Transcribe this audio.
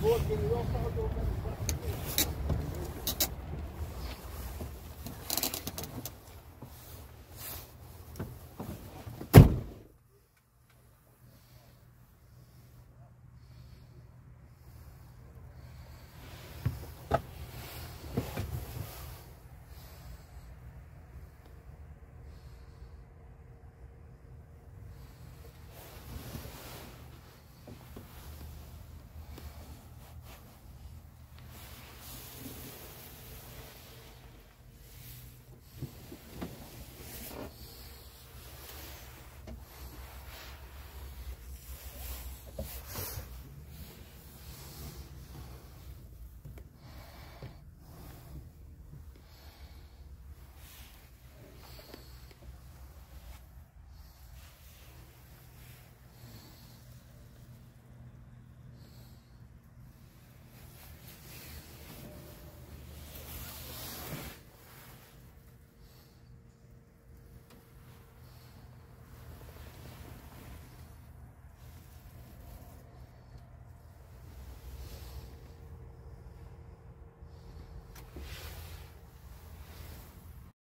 Boa, que melhor carro do